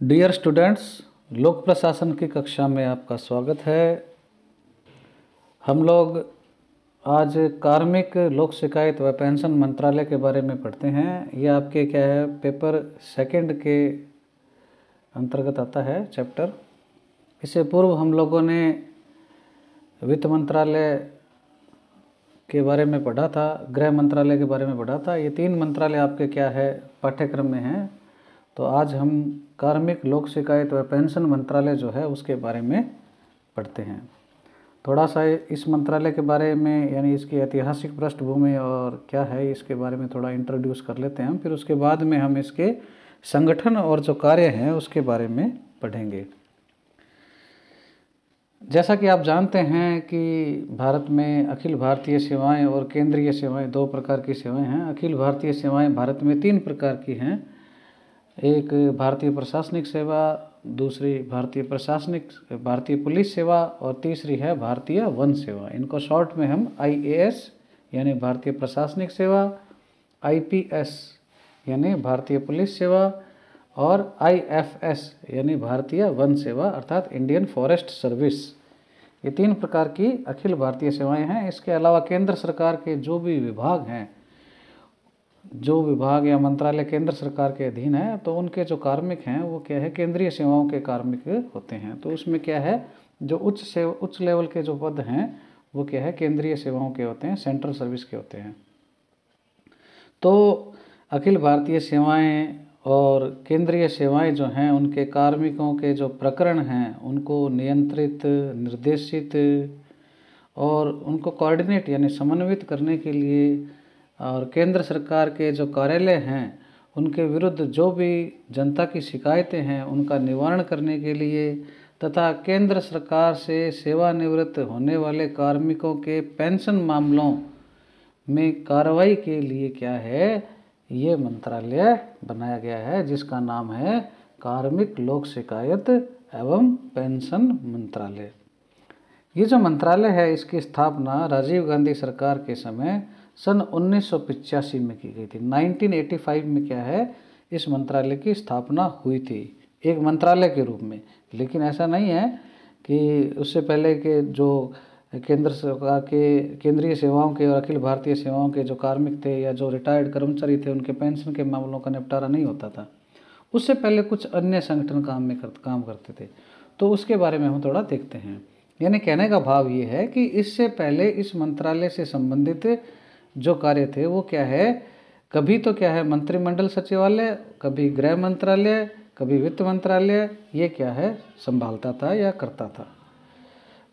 Dear students लोक प्रशासन की कक्षा में आपका स्वागत है हम लोग आज कार्मिक लोक शिकायत व पेंशन मंत्रालय के बारे में पढ़ते हैं। ये आपके क्या है, पेपर सेकंड के अंतर्गत आता है चैप्टर इससे पूर्व हम लोगों ने वित्त मंत्रालय के बारे में पढ़ा था, गृह मंत्रालय के बारे में पढ़ा था। ये तीन मंत्रालय आपके क्या है, पाठ्यक्रम में हैं। तो आज हम कार्मिक लोक शिकायत व पेंशन मंत्रालय जो है उसके बारे में पढ़ते हैं। थोड़ा सा इस मंत्रालय के बारे में, यानी इसकी ऐतिहासिक पृष्ठभूमि और क्या है, इसके बारे में थोड़ा इंट्रोड्यूस कर लेते हैं फिर उसके बाद में हम इसके संगठन और जो कार्य हैं उसके बारे में पढ़ेंगे। जैसा कि आप जानते हैं कि भारत में अखिल भारतीय सेवाएँ और केंद्रीय सेवाएँ दो प्रकार की सेवाएँ हैं। अखिल भारतीय सेवाएँ भारत में तीन प्रकार की हैं। एक भारतीय प्रशासनिक सेवा, दूसरी भारतीय प्रशासनिक, भारतीय पुलिस सेवा और तीसरी है भारतीय वन सेवा। इनको शॉर्ट में हम आईएएस यानी भारतीय प्रशासनिक सेवा आईपीएस यानी भारतीय पुलिस सेवा और आईएफएस यानी भारतीय वन सेवा, अर्थात इंडियन फॉरेस्ट सर्विस। ये तीन प्रकार की अखिल भारतीय सेवाएँ हैं। इसके अलावा केंद्र सरकार के जो भी विभाग हैं जो विभाग या मंत्रालय केंद्र सरकार के अधीन है तो उनके जो कार्मिक हैं, वो क्या है, केंद्रीय सेवाओं के कार्मिक होते हैं। तो उसमें क्या है, जो उच्च से, उच्च लेवल के जो पद हैं, वो क्या है, केंद्रीय सेवाओं के होते हैं, सेंट्रल सर्विस के होते हैं। तो अखिल भारतीय सेवाएँ और केंद्रीय सेवाएँ जो हैं, उनके कार्मिकों के जो प्रकरण हैं, उनको नियंत्रित, निर्देशित और उनको कोऑर्डिनेट यानी समन्वित करने के लिए और केंद्र सरकार के जो कार्यालय हैं, उनके विरुद्ध जो भी जनता की शिकायतें हैं, उनका निवारण करने के लिए तथा केंद्र सरकार से सेवानिवृत्त होने वाले कार्मिकों के पेंशन मामलों में कार्रवाई के लिए क्या है, ये मंत्रालय बनाया गया है, जिसका नाम है कार्मिक लोक शिकायत एवं पेंशन मंत्रालय। ये जो मंत्रालय है, इसकी स्थापना राजीव गांधी सरकार के समय सन उन्नीस में की गई थी। 1985 में क्या है इस मंत्रालय की स्थापना हुई थी एक मंत्रालय के रूप में। लेकिन ऐसा नहीं है कि उससे पहले के जो केंद्र सरकार के केंद्रीय सेवाओं के और अखिल भारतीय सेवाओं के जो कार्मिक थे या जो रिटायर्ड कर्मचारी थे उनके पेंशन के मामलों का निपटारा नहीं होता था। उससे पहले कुछ अन्य संगठन काम में कर, काम करते थे। तो उसके बारे में हम थोड़ा देखते हैं। यानी कहने का भाव ये है कि इससे पहले इस मंत्रालय से संबंधित जो कार्य थे, वो क्या है? कभी तो क्या है, मंत्रिमंडल सचिवालय, कभी गृह मंत्रालय, कभी वित्त मंत्रालय, ये क्या है, संभालता था या करता था।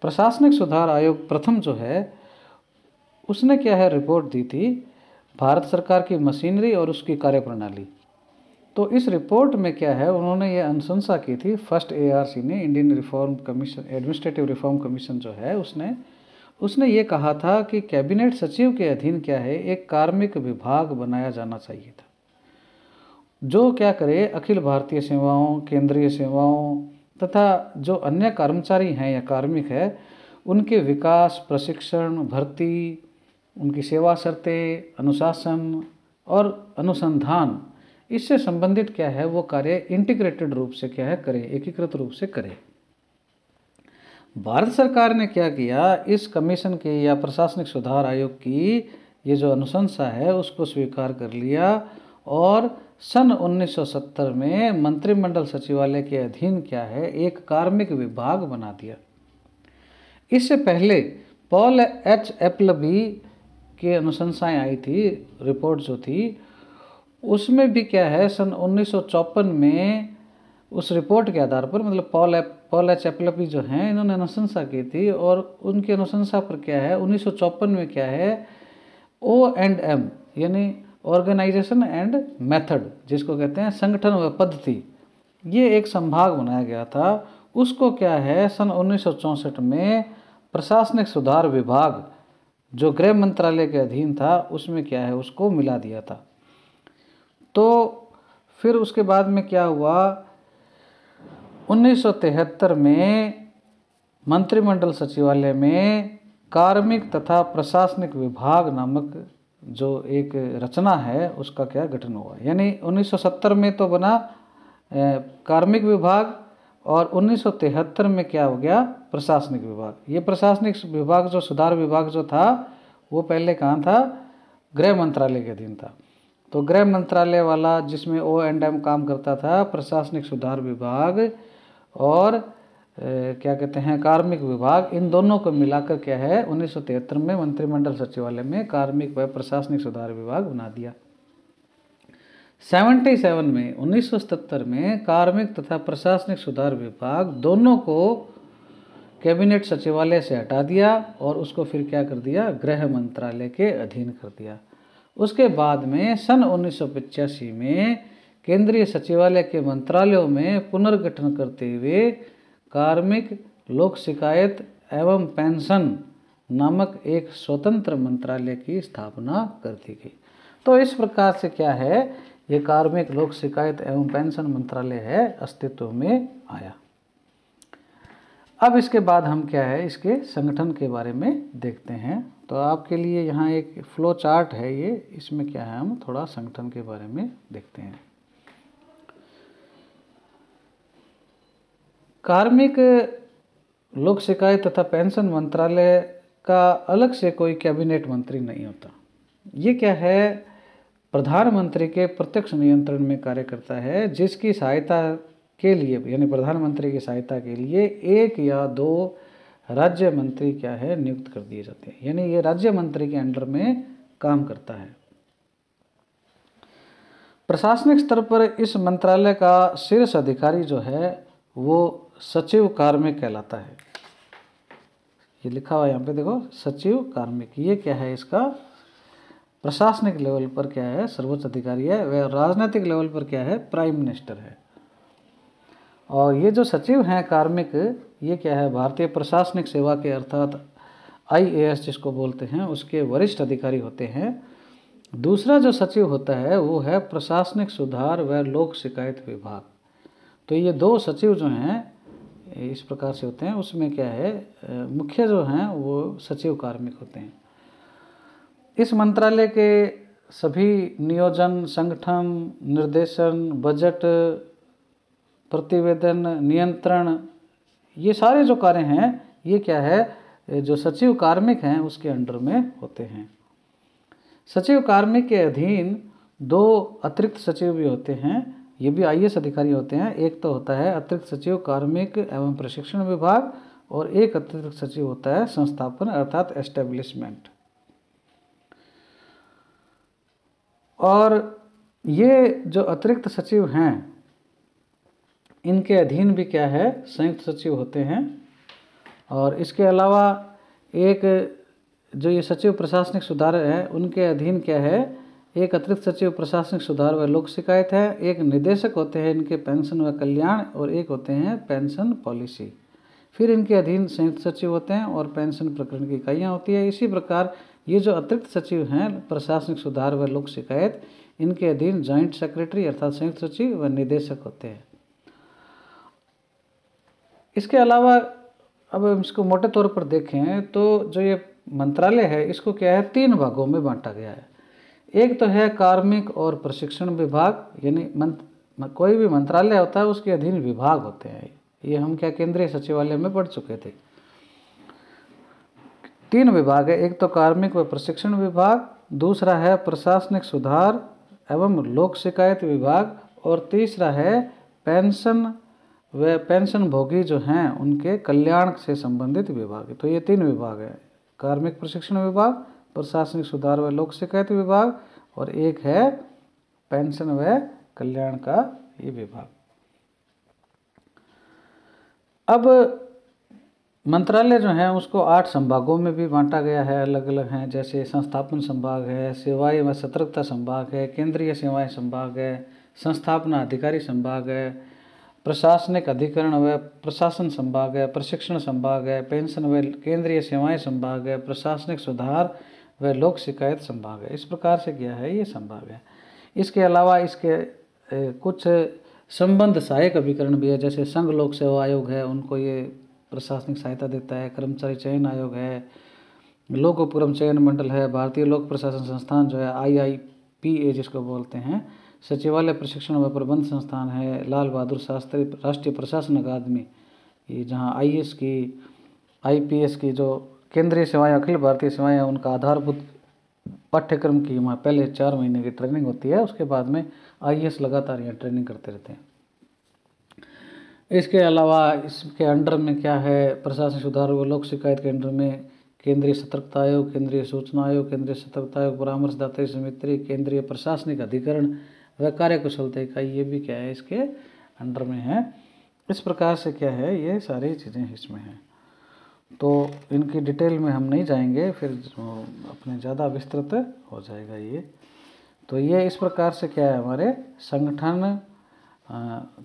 प्रशासनिक सुधार आयोग प्रथम जो है, उसने क्या है, रिपोर्ट दी थी, भारत सरकार की मशीनरी और उसकी कार्यप्रणाली। तो इस रिपोर्ट में क्या है, उन्होंने ये अनुशंसा की थी, फ़र्स्ट एआरसी ने, Indian reform commission, administrative reform commission जो है, उसने उसने ये कहा था कि कैबिनेट सचिव के अधीन क्या है, एक कार्मिक विभाग बनाया जाना चाहिए था। जो क्या करे, अखिल भारतीय सेवाओं, केंद्रीय सेवाओं तथा जो अन्य कर्मचारी हैं या कार्मिक है, उनके विकास, प्रशिक्षण, भर्ती, उनकी सेवा शर्तें, अनुशासन और अनुसंधान, इससे संबंधित क्या है, वो कार्य इंटीग्रेटेड रूप से क्या है, करे, एकीकृत रूप से करे। भारत सरकार ने क्या किया? इस कमीशन की या प्रशासनिक सुधार आयोग की ये जो अनुशंसा है, उसको स्वीकार कर लिया और सन 1970 में मंत्रिमंडल सचिवालय के अधीन क्या है? एक कार्मिक विभाग बना दिया। इससे पहले पॉल एच एप्लबी की अनुशंसाएँ आई थी, रिपोर्ट जो थी, उसमें भी क्या है, सन उन्नीस में उस रिपोर्ट के आधार पर मतलब पॉल एप पॉल एच एपलपी जो हैं, इन्होंने अनुशंसा की थी और उनकी अनुशंसा पर क्या है, उन्नीस में क्या है ओ एंड एम यानी ऑर्गेनाइजेशन एंड मेथड जिसको कहते हैं संगठन व पद्धति, ये एक संभाग बनाया गया था। उसको क्या है, सन उन्नीस सौ चौंसठ में प्रशासनिक सुधार विभाग, जो गृह मंत्रालय के अधीन था, उसमें क्या है, उसको मिला दिया था। तो फिर उसके बाद में क्या हुआ 1973 में मंत्रिमंडल सचिवालय में कार्मिक तथा प्रशासनिक विभाग नामक जो एक रचना है, उसका क्या गठन हुआ? यानी 1970 में तो बना कार्मिक विभाग और 1973 में क्या हो गया? प्रशासनिक विभाग। ये प्रशासनिक विभाग जो, सुधार विभाग जो था, वो पहले कहाँ था? गृह मंत्रालय के अधीन था। तो गृह मंत्रालय वाला जिसमें ओ एंड एम काम करता था, प्रशासनिक सुधार विभाग और ए, क्या कहते हैं कार्मिक विभाग इन दोनों को मिलाकर क्या है उन्नीस सौ तिहत्तर में मंत्रिमंडल सचिवालय में कार्मिक व प्रशासनिक सुधार विभाग बना दिया। 77 में उन्नीस सौ सतहत्तर में कार्मिक तथा प्रशासनिक सुधार विभाग दोनों को कैबिनेट सचिवालय से हटा दिया और उसको फिर क्या कर दिया गृह मंत्रालय के अधीन कर दिया। उसके बाद में सन उन्नीस सौ पचासी में केंद्रीय सचिवालय के मंत्रालयों में पुनर्गठन करते हुए कार्मिक लोक शिकायत एवं पेंशन नामक एक स्वतंत्र मंत्रालय की स्थापना कर दी गई। तो इस प्रकार से क्या है? ये कार्मिक लोक शिकायत एवं पेंशन मंत्रालय है, अस्तित्व में आया। अब इसके बाद हम क्या है? इसके संगठन के बारे में देखते हैं। तो आपके लिए यहाँ एक फ्लो चार्ट है ये। इसमें क्या है? हम थोड़ा संगठन के बारे में देखते हैं। कार्मिक लोक शिकायत तथा पेंशन मंत्रालय का अलग से कोई कैबिनेट मंत्री नहीं होता। ये क्या है? प्रधानमंत्री के प्रत्यक्ष नियंत्रण में कार्य करता है, जिसकी सहायता के लिए, यानी प्रधानमंत्री की सहायता के लिए एक या दो राज्य मंत्री क्या है, नियुक्त कर दिए जाते हैं। यानी ये राज्य मंत्री के अंडर में काम करता है। प्रशासनिक स्तर पर इस मंत्रालय का शीर्ष अधिकारी जो है, वो सचिव कार्मिक कहलाता है। ये लिखा हुआ यहाँ पे देखो, सचिव कार्मिक। ये क्या है इसका? प्रशासनिक लेवल पर क्या है? सर्वोच्च अधिकारी है। वह राजनीतिक लेवल पर क्या है? प्राइम मिनिस्टर है। और ये जो सचिव हैं कार्मिक, ये क्या है? भारतीय प्रशासनिक सेवा के अर्थात आईएएस जिसको बोलते हैं, उसके वरिष्ठ अधिकारी होते हैं। दूसरा जो सचिव होता है, वो है प्रशासनिक सुधार व लोक शिकायत विभाग। तो ये दो सचिव जो हैं इस प्रकार से होते हैं। उसमें क्या है मुख्य जो हैं, वो सचिव कार्मिक होते हैं। इस मंत्रालय के सभी नियोजन, संगठन, निर्देशन, बजट, प्रतिवेदन, नियंत्रण, ये सारे जो कार्य हैं, ये क्या है, जो सचिव कार्मिक हैं, उसके अंडर में होते हैं। सचिव कार्मिक के अधीन दो अतिरिक्त सचिव भी होते हैं। ये भी आईएएस अधिकारी होते हैं। एक तो होता है अतिरिक्त सचिव, कार्मिक एवं प्रशिक्षण विभाग और एक अतिरिक्त सचिव होता है संस्थापन अर्थात एस्टेब्लिशमेंट। और ये जो अतिरिक्त सचिव हैं, इनके अधीन भी क्या है? संयुक्त सचिव होते हैं। और इसके अलावा एक जो ये सचिव प्रशासनिक सुधार है, उनके अधीन क्या है? एक अतिरिक्त सचिव प्रशासनिक सुधार व लोक शिकायत है, एक निदेशक होते हैं इनके पेंशन व कल्याण, और एक होते हैं पेंशन पॉलिसी। फिर इनके अधीन संयुक्त सचिव होते हैं और पेंशन प्रकरण की इकाइयाँ होती है। इसी प्रकार ये जो अतिरिक्त सचिव हैं, प्रशासनिक सुधार व लोक शिकायत, इनके अधीन जॉइंट सेक्रेटरी अर्थात संयुक्त सचिव व निदेशक होते हैं। इसके अलावा अब इसको मोटे तौर पर देखें तो जो ये मंत्रालय है, इसको क्या है, तीन भागों में बांटा गया है। एक तो है कार्मिक और प्रशिक्षण विभाग, यानी मंत कोई भी मंत्रालय होता है, उसके अधीन विभाग होते हैं। ये हम क्या केंद्रीय सचिवालय में पढ़ चुके थे। तीन विभाग है, एक तो कार्मिक व प्रशिक्षण विभाग, दूसरा है प्रशासनिक सुधार एवं लोक शिकायत विभाग, और तीसरा है पेंशन व पेंशन भोगी जो हैं, उनके कल्याण से संबंधित विभाग। तो ये तीन विभाग है, कार्मिक प्रशिक्षण विभाग प्रशासनिक सुधार व लोक शिकायत विभाग और एक है पेंशन व कल्याण का ये विभाग। अब मंत्रालय जो है, उसको आठ संभागों में भी बांटा गया है अलग अलग हैं, जैसे संस्थापन संभाग है, सेवाएँ व सतर्कता संभाग है, केंद्रीय सेवाएँ संभाग है, संस्थापना अधिकारी संभाग है, प्रशासनिक अधिकरण व प्रशासन संभाग है, प्रशिक्षण संभाग है, पेंशन व केंद्रीय सेवाएँ संभाग है, प्रशासनिक सुधार व लोक शिकायत संभाग है। इस प्रकार से क्या है, ये संभाग है। इसके अलावा इसके कुछ संबंध सहायक अभिकरण भी है, जैसे संघ लोक सेवा आयोग है, उनको ये प्रशासनिक सहायता देता है, कर्मचारी चयन आयोग है, लोक चयन मंडल है, भारतीय लोक प्रशासन संस्थान जो है आई आई पी ए जिसको बोलते हैं, सचिवालय प्रशिक्षण व प्रबंध संस्थान है, लाल बहादुर शास्त्री राष्ट्रीय प्रशासन अकादमी, ये जहाँ आईएएस की, आईपीएस की जो केंद्रीय सेवाएँ, अखिल भारतीय सेवाएँ, उनका आधारभूत पाठ्यक्रम की वहाँ पहले चार महीने की ट्रेनिंग होती है, उसके बाद में आईएएस लगातार यहाँ ट्रेनिंग करते रहते हैं। इसके अलावा इसके अंडर में क्या है प्रशासन सुधार व लोक शिकायत के अंडर में केंद्रीय सतर्कता आयोग, केंद्रीय सूचना आयोग, केंद्रीय सतर्कता आयोग, परामर्शदाता समिति, केंद्रीय प्रशासनिक अधिकरण व कार्यकुशलता इकाई, ये भी क्या है, इसके अंडर में है। इस प्रकार से क्या है, ये सारी चीज़ें इसमें हैं। तो इनकी डिटेल में हम नहीं जाएँगे, फिर अपने ज़्यादा विस्तृत हो जाएगा ये। तो ये इस प्रकार से क्या है, हमारे संगठन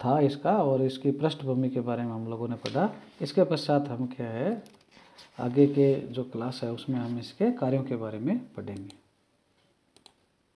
था इसका और इसकी पृष्ठभूमि के बारे में हम लोगों ने पढ़ा। इसके पश्चात हम क्या है, आगे के जो क्लास है उसमें हम इसके कार्यों के बारे में पढ़ेंगे।